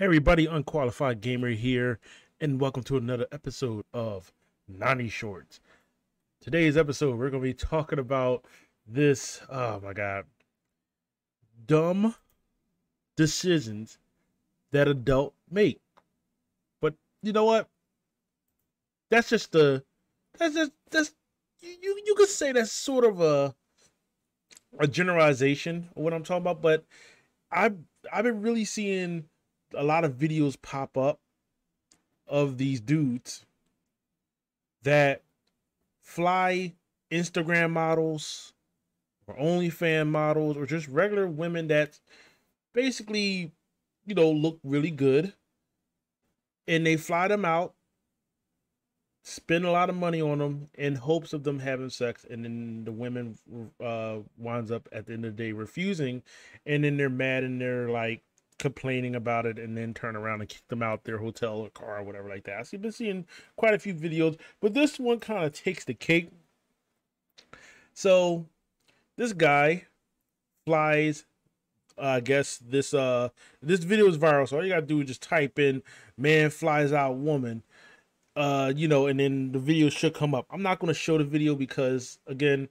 Hey everybody, Unqualified Gamer here, and welcome to another episode of Nani Shorts. Today's episode, we're going to be talking about this, oh my god, dumb decisions that adult make. But you know what? That's just the, that's just, that's, you, you could say that's sort of a, a generalization of what I'm talking about, but I've, I've been really seeing a lot of videos pop up of these dudes that fly Instagram models or OnlyFans models or just regular women that basically, you know, look really good. And they fly them out, spend a lot of money on them in hopes of them having sex. And then the women uh, winds up at the end of the day refusing. And then they're mad and they're like, complaining about it and then turn around and kick them out their hotel or car or whatever like that. So you've been seeing quite a few videos, but this one kind of takes the cake. So this guy flies uh, I guess this uh this video is viral, so all you gotta do is just type in man flies out woman. Uh, you know, and then the video should come up. I'm not gonna show the video because again,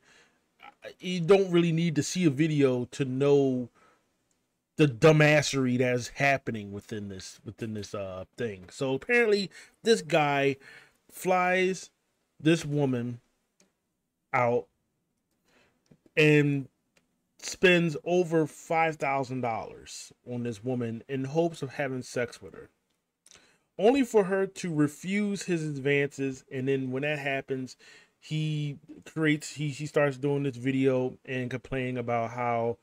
you don't really need to see a video to know the dumbassery that is happening within this within this uh thing. So apparently this guy flies this woman out and spends over five thousand dollars on this woman in hopes of having sex with her. Only for her to refuse his advances, and then when that happens, he creates he he starts doing this video and complaining about how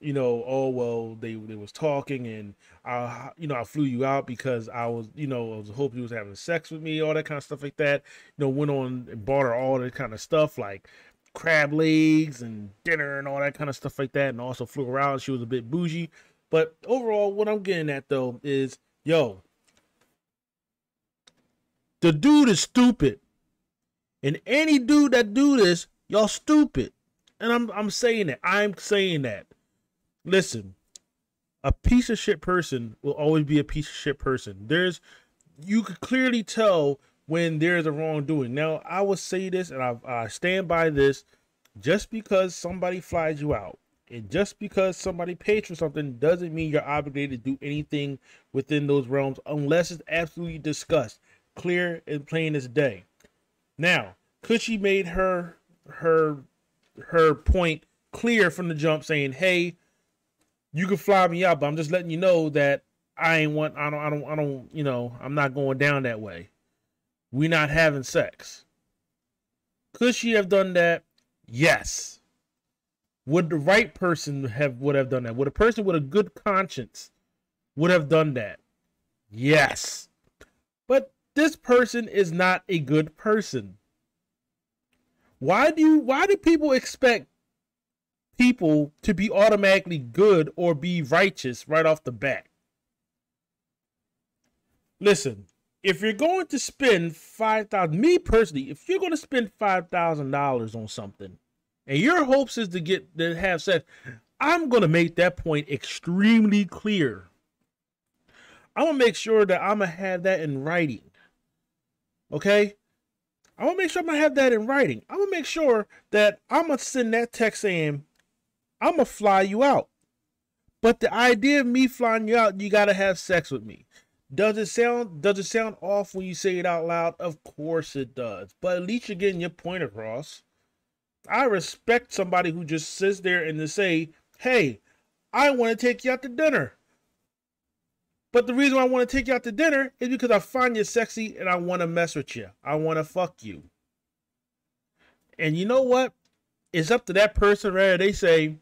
you know, oh well, they they was talking, and I, you know, I flew you out because I was, you know, I was hoping you was having sex with me, all that kind of stuff like that. You know, went on and bought her all that kind of stuff like crab legs and dinner and all that kind of stuff like that, and also flew around. She was a bit bougie, but overall, what I'm getting at though is, yo, the dude is stupid, and any dude that do this, y'all stupid. And I'm I'm saying that. I'm saying that listen, a piece of shit person will always be a piece of shit person. There's you could clearly tell when there's a wrongdoing. Now, I will say this and I, I stand by this just because somebody flies you out and just because somebody pays for something doesn't mean you're obligated to do anything within those realms unless it's absolutely discussed, clear and plain as day. Now, could she made her her her point clear from the jump saying, "Hey, you can fly me out, but I'm just letting you know that I ain't want I don't I don't I don't you know I'm not going down that way. We not having sex. Could she have done that? Yes. Would the right person have would have done that? Would a person with a good conscience would have done that? Yes. But this person is not a good person. Why do you why do people expect people to be automatically good or be righteous right off the bat. Listen, if you're going to spend five thousand, me personally, if you're going to spend five thousand dollars on something, and your hopes is to get to have sex, I'm going to make that point extremely clear. I'm gonna make sure that I'm gonna have that in writing. Okay, I'm gonna make sure I'm gonna have that in writing. I'm gonna make sure that I'm gonna send that text saying, I'm gonna fly you out. But the idea of me flying you out, you gotta have sex with me. Does it sound does it sound off when you say it out loud? Of course it does. But at least you're getting your point across. I respect somebody who just sits there and to say, hey, I want to take you out to dinner. But the reason I want to take you out to dinner is because I find you sexy and I want to mess with you. I want to fuck you. And you know what? It's up to that person, right? They say,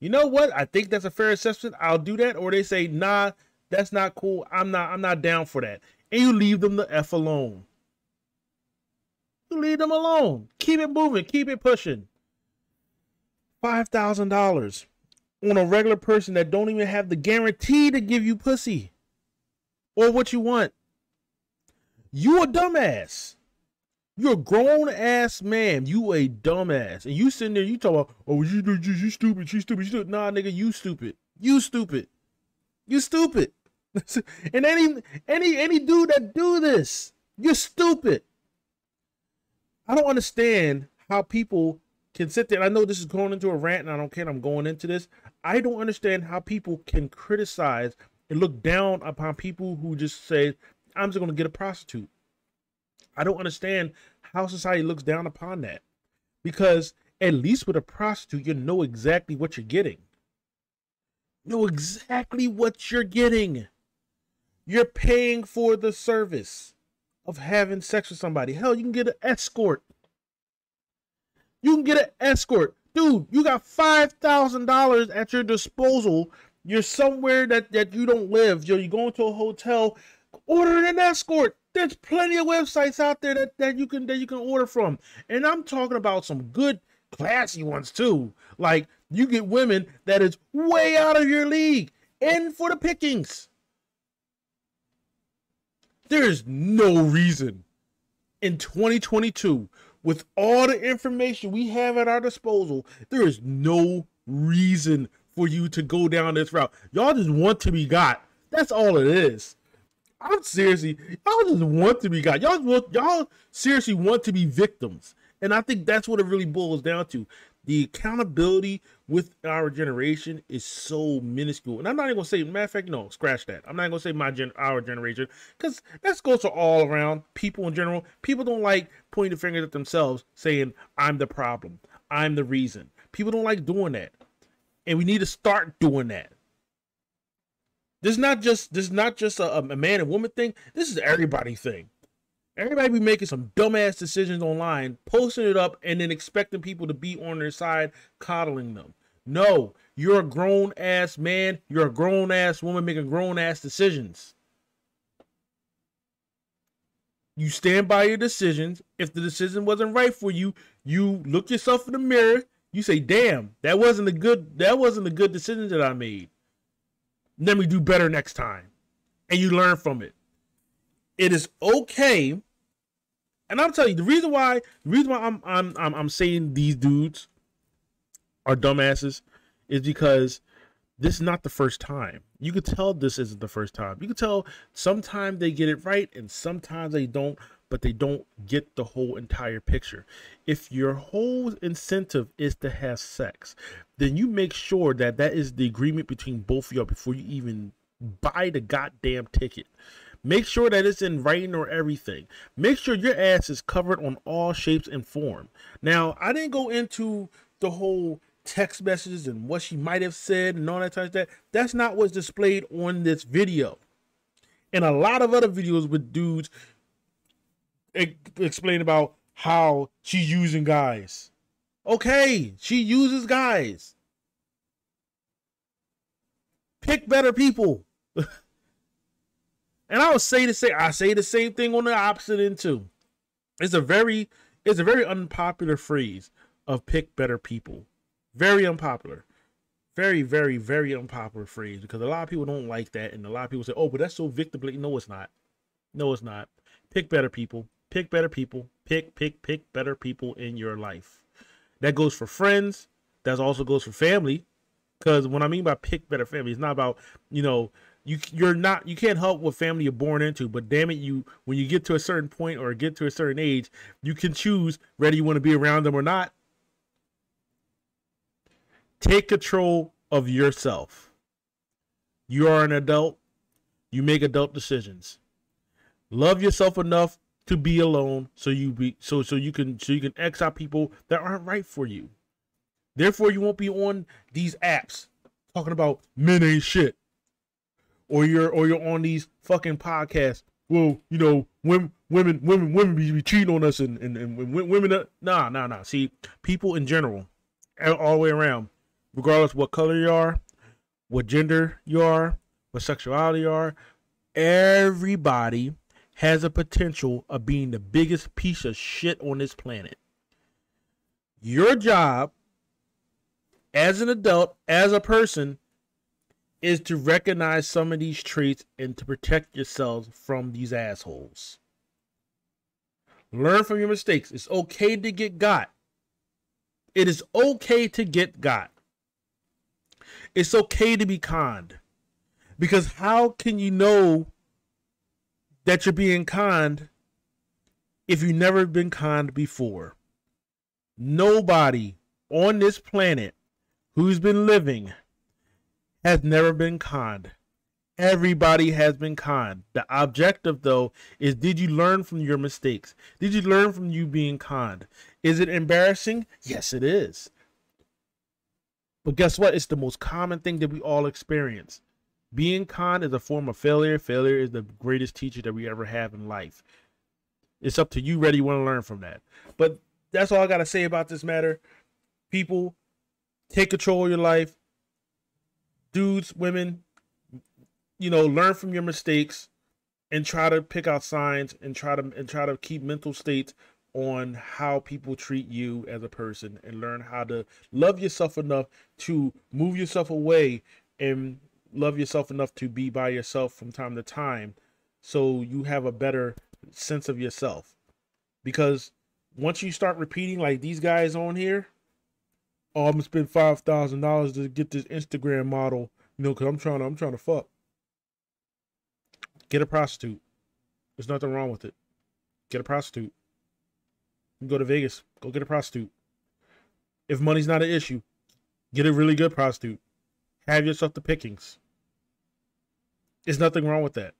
you know what? I think that's a fair assessment. I'll do that. Or they say, nah, that's not cool. I'm not, I'm not down for that. And you leave them the F alone. You leave them alone. Keep it moving. Keep it pushing. $5,000 on a regular person that don't even have the guarantee to give you pussy or what you want. You a dumbass. You're a grown ass man. You a dumbass. And you sitting there, you talk about, oh, you, you, you stupid, you stupid, you stupid. Nah, nigga, you stupid. You stupid. You stupid. and any any any dude that do this, you're stupid. I don't understand how people can sit there. I know this is going into a rant, and I don't care. I'm going into this. I don't understand how people can criticize and look down upon people who just say, "I'm just going to get a prostitute." I don't understand how society looks down upon that because at least with a prostitute, you know exactly what you're getting. You know exactly what you're getting. You're paying for the service of having sex with somebody. Hell, you can get an escort. You can get an escort. Dude, you got $5,000 at your disposal. You're somewhere that, that you don't live. You're, you go into a hotel, order an escort. There's plenty of websites out there that, that you can that you can order from. And I'm talking about some good classy ones too. Like you get women that is way out of your league and for the pickings. There's no reason in 2022 with all the information we have at our disposal, there is no reason for you to go down this route. Y'all just want to be got. That's all it is. I'm seriously, y'all just want to be God. Y'all want, y'all seriously want to be victims. And I think that's what it really boils down to. The accountability with our generation is so minuscule. And I'm not even gonna say, matter of fact, no, scratch that. I'm not gonna say my gen our generation, because that goes to all around people in general. People don't like pointing the finger at themselves, saying, I'm the problem, I'm the reason. People don't like doing that. And we need to start doing that. This is not just this is not just a, a man and woman thing. This is everybody thing. Everybody be making some dumbass decisions online, posting it up, and then expecting people to be on their side, coddling them. No, you're a grown ass man. You're a grown ass woman making grown ass decisions. You stand by your decisions. If the decision wasn't right for you, you look yourself in the mirror. You say, "Damn, that wasn't a good. That wasn't a good decision that I made. Let me do better next time," and you learn from it. It is okay and I'm telling you, the reason why, the reason why I'm I'm I'm, I'm saying these dudes are dumbasses is because this is not the first time. You could tell this isn't the first time. You could tell sometimes they get it right and sometimes they don't, but they don't get the whole entire picture. If your whole incentive is to have sex, then you make sure that that is the agreement between both of y'all before you even buy the goddamn ticket. Make sure that it's in writing or everything. Make sure your ass is covered on all shapes and form. Now, I didn't go into the whole text messages and what she might have said and all that type of that. That's not what's displayed on this video. And a lot of other videos with dudes explain about how she's using guys. Okay, she uses guys. Pick better people. And I would say the same. I say the same thing on the opposite end too. It's a very, it's a very unpopular phrase of pick better people. Very unpopular. Very, very, very unpopular phrase because a lot of people don't like that, and a lot of people say, "Oh, but that's so victim." No, it's not. No, it's not. Pick better people. Pick better people. Pick, pick, pick better people in your life. That goes for friends. That also goes for family. Because when I mean by pick better family, it's not about you know you you're not you can't help what family you're born into but damn it you when you get to a certain point or get to a certain age you can choose whether you want to be around them or not take control of yourself you are an adult you make adult decisions love yourself enough to be alone so you be so so you can so you can X out people that aren't right for you therefore you won't be on these apps talking about men ain't shit or you're or you're on these fucking podcasts. Well, you know, women, women, women, women be, be cheating on us, and and, and women. Uh, nah, nah, nah. See, people in general, all the way around, regardless what color you are, what gender you are, what sexuality you are, everybody has a potential of being the biggest piece of shit on this planet. Your job as an adult, as a person, is to recognize some of these traits and to protect yourselves from these assholes. Learn from your mistakes. It's okay to get got. It is okay to get got. It's okay to be conned. Because how can you know that you're being conned if you've never been conned before? Nobody on this planet who's been living has never been conned. Everybody has been conned. The objective, though, is did you learn from your mistakes? Did you learn from you being conned? Is it embarrassing? Yes, it is. But guess what? It's the most common thing that we all experience. Being conned is a form of failure. Failure is the greatest teacher that we ever have in life. It's up to you whether you want to learn from that. But that's all I got to say about this matter. People, take control of your life. Dudes, women, you know, learn from your mistakes and try to pick out signs and try to and try to keep mental states on how people treat you as a person and learn how to love yourself enough to move yourself away and love yourself enough to be by yourself from time to time so you have a better sense of yourself. Because once you start repeating like these guys on here oh i'm gonna spend five thousand dollars to get this instagram model. You know because i'm trying to i'm trying to fuck. Get a prostitute. There's nothing wrong with it. Get a prostitute. Go to Vegas, go get a prostitute. If money's not an issue, get a really good prostitute. Have yourself the pickings. There's nothing wrong with that.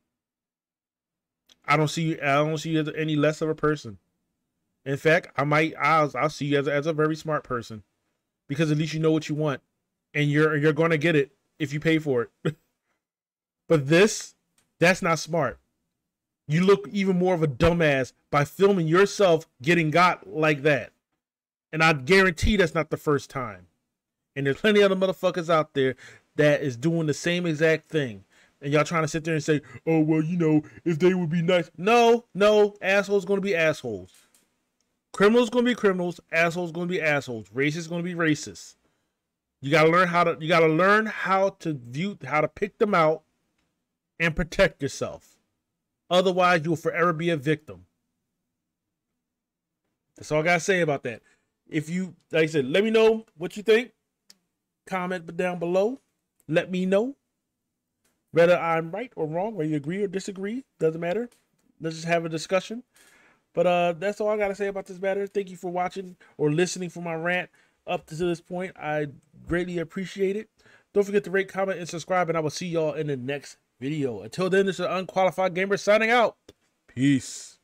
I don't see you. I don't see you as any less of a person. In fact, I might. I'll. I'll see you as, as a very smart person, because at least you know what you want, and you're you're going to get it if you pay for it. but this, that's not smart you look even more of a dumbass by filming yourself getting got like that. And I guarantee that's not the first time. And there's plenty of other motherfuckers out there that is doing the same exact thing. And y'all trying to sit there and say, oh, well, you know, if they would be nice. No, no, assholes going to be assholes. Criminals going to be criminals. Assholes going to be assholes. Racists going to be racist. You got to learn how to, you got to learn how to view, how to pick them out and protect yourself. Otherwise, you will forever be a victim. That's all I gotta say about that. If you, like I said, let me know what you think. Comment down below. Let me know whether I'm right or wrong, whether you agree or disagree. Doesn't matter. Let's just have a discussion. But uh, that's all I gotta say about this matter. Thank you for watching or listening for my rant up to this point. I greatly appreciate it. Don't forget to rate, comment, and subscribe, and I will see y'all in the next video. Until then, this is Unqualified Gamer signing out. Peace.